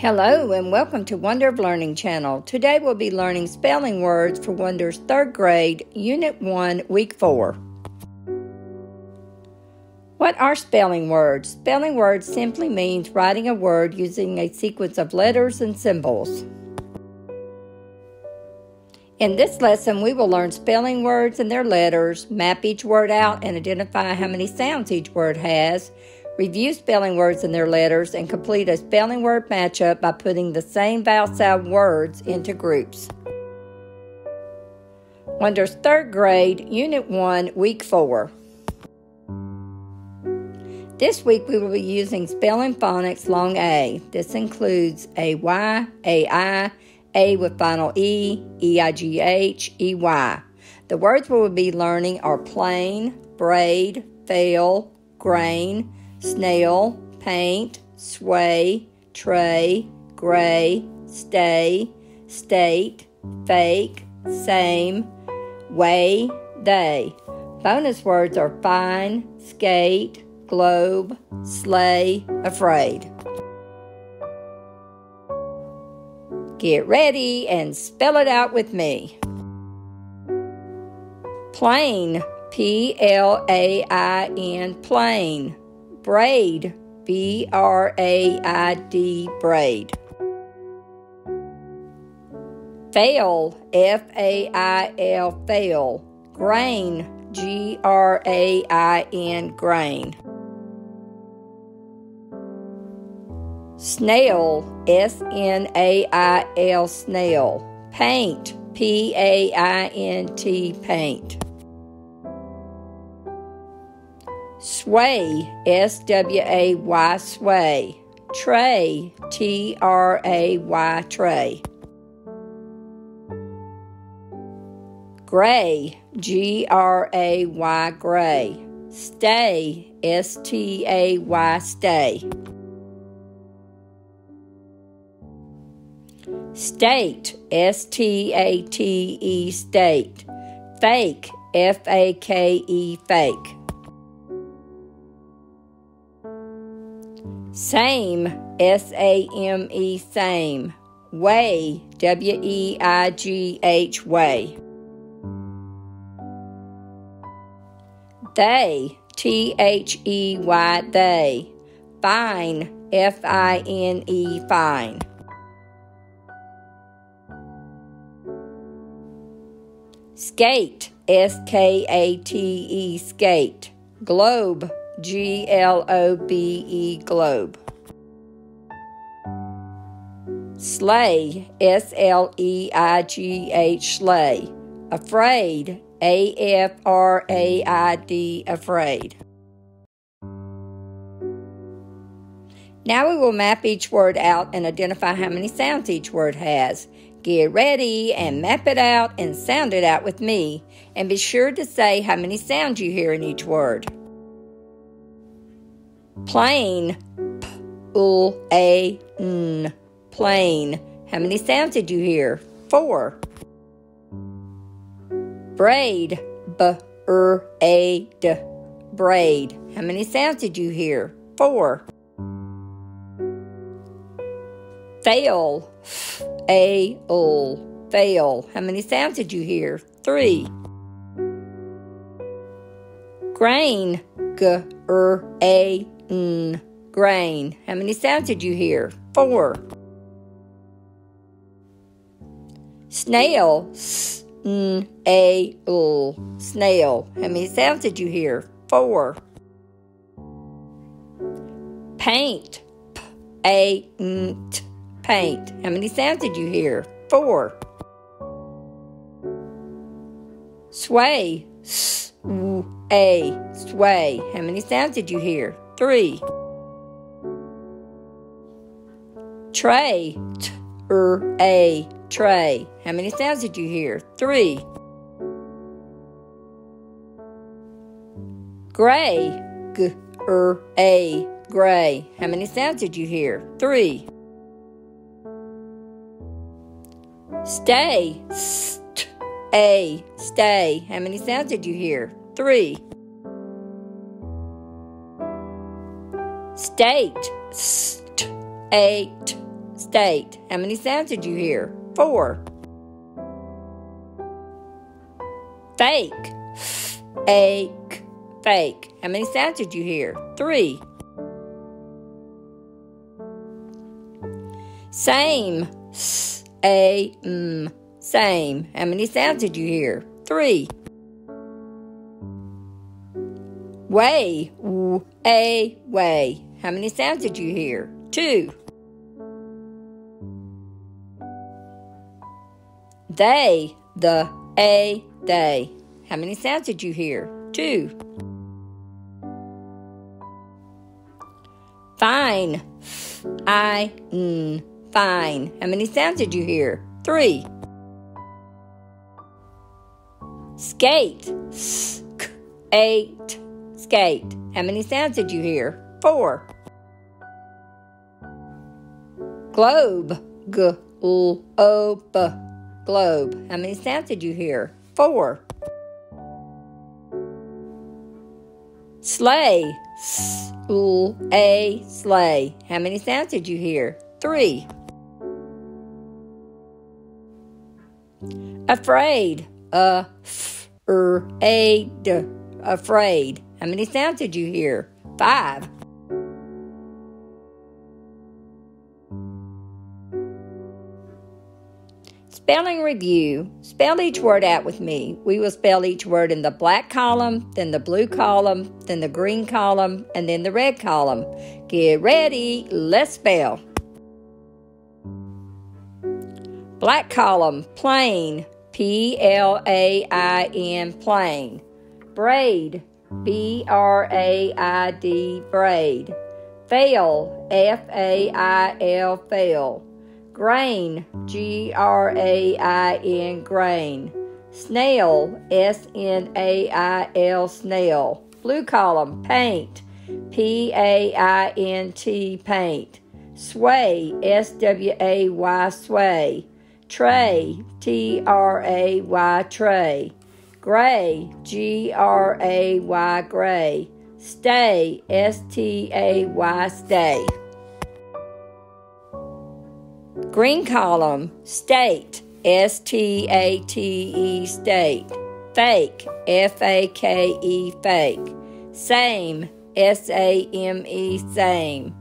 Hello and welcome to Wonder of Learning channel. Today we'll be learning spelling words for Wonders third grade, Unit 1, Week 4. What are spelling words? Spelling words simply means writing a word using a sequence of letters and symbols. In this lesson, we will learn spelling words and their letters, map each word out and identify how many sounds each word has, review spelling words and their letters, and complete a spelling word matchup by putting the same vowel sound words into groups. Wonders third grade, Unit 1, Week 4. This week we will be using spelling phonics long A. This includes a Y, A I, A with final E, E I G H, E Y. The words we will be learning are plain, braid, fail, grain, snail, paint, sway, tray, gray, stay, state, fake, same, weigh, they. Bonus words are fine, skate, globe, sleigh, afraid. Get ready and spell it out with me. Plain, P L A I N, plain. Braid, B R A I D, braid. Fail, F A I L, fail. Grain, G R A I N, grain. Snail, S N A I L, snail. Paint, P A I N T, paint. Sway, S W A Y, sway. Tray, T R A Y, tray. Gray, G R A Y, gray. Stay, S T A Y, stay. State, S T A T E, state. Fake, F A K E, fake. Same, S A M E, same. Weigh, W E I G H, weigh. They, T H E Y, they. Fine, F I N E, fine. Skate, S K A T E, skate. Globe, G L O B E, globe. Sleigh, S L E I G H, sleigh. Afraid, A F R A I D, afraid. Now we will map each word out and identify how many sounds each word has. Get ready and map it out and sound it out with me. And be sure to say how many sounds you hear in each word. Plain, p, u, a, n, plain. How many sounds did you hear? Four. Braid, b, er, a, d, braid. How many sounds did you hear? Four. Fail, f, a, ul, fail. How many sounds did you hear? Three. Grain, g, er, a, n, grain. How many sounds did you hear? Four. Snail, s, n, a, ul, snail. How many sounds did you hear? Four. Paint, p, a, n, t, paint. How many sounds did you hear? Four. Sway, s, w, a, sway. How many sounds did you hear? Three. Tray, t, er, a, tray. How many sounds did you hear? Three. Gray, g, er, a, gray. How many sounds did you hear? Three. Stay, st, a, stay. How many sounds did you hear? Three. State, st, eight, state. How many sounds did you hear? Four. Fake, ache, fake. How many sounds did you hear? Three. Same, s, a, m, same. How many sounds did you hear? Three. Weigh, w, a, weigh. How many sounds did you hear? Two. They, the, a, they. How many sounds did you hear? Two. Fine, I, n, fine. How many sounds did you hear? Three. Skate, sk, eight, skate. How many sounds did you hear? Four. Globe, g, l, o, b, globe. How many sounds did you hear? Four. Sleigh, s, l, a, sleigh. How many sounds did you hear? Three. Afraid, a, f, er, a, d, afraid. How many sounds did you hear? Five. Spelling review. Spell each word out with me. We will spell each word in the black column, then the blue column, then the green column, and then the red column. Get ready. Let's spell. Black column, plain, P L A I N, plain. Braid, B R A I D, braid. Fail, F A I L, fail. Grain, G R A I N, grain. Snail, S N A I L, snail. Blue column, paint, P A I N T, paint. Sway, S W A Y, sway. Tray, T R A Y, tray. Gray, G R A Y, gray. Stay, S T A Y, stay. Green column, state, S T A T E, state. Fake, F A K E, fake. Same, S A M E, same.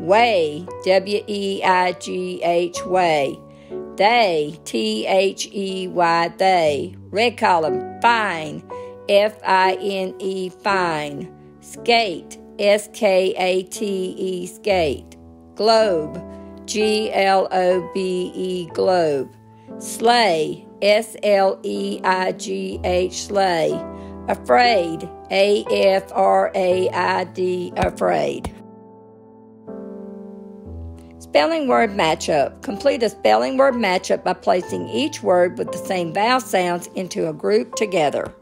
Weigh, W E I G H, weigh. They, T H E Y, they. Red column, fine, F I N E, fine. Skate, S K A T E, skate. Globe, G L O B E, globe. Sleigh, S L E I G H, sleigh. Afraid, A F R A I D, afraid. Spelling word matchup. Complete a spelling word matchup by placing each word with the same vowel sounds into a group together.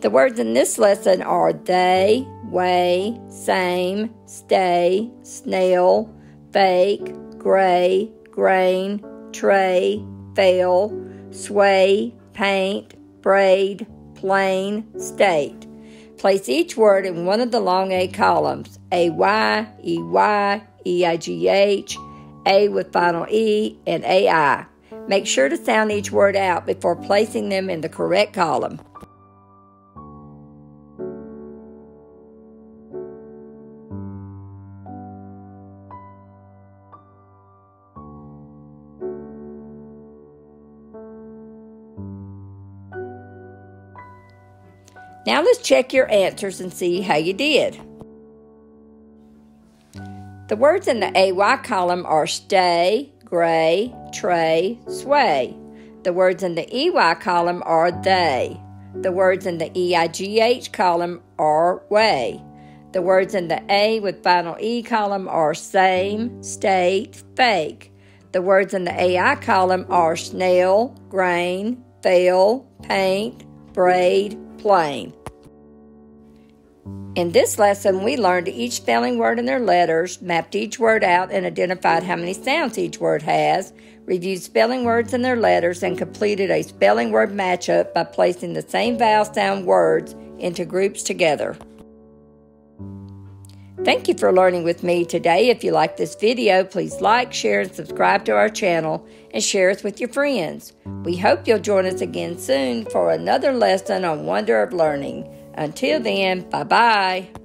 The words in this lesson are they, weigh, same, stay, snail, fake, gray, grain, tray, fail, sway, paint, braid, plain, state. Place each word in one of the long A columns A Y, E Y, E I G H, A with final E, and AI. Make sure to sound each word out before placing them in the correct column. Now let's check your answers and see how you did. The words in the AY column are stay, gray, tray, sway. The words in the EY column are they. The words in the EIGH column are weigh. The words in the A with final E column are same, state, fake. The words in the AI column are snail, grain, fail, paint, braid, plain. In this lesson, we learned each spelling word and their letters, mapped each word out, and identified how many sounds each word has, reviewed spelling words and their letters, and completed a spelling word matchup by placing the same vowel sound words into groups together. Thank you for learning with me today. If you like this video, please like, share, and subscribe to our channel and share it with your friends. We hope you'll join us again soon for another lesson on Wonder of Learning. Until then, bye bye.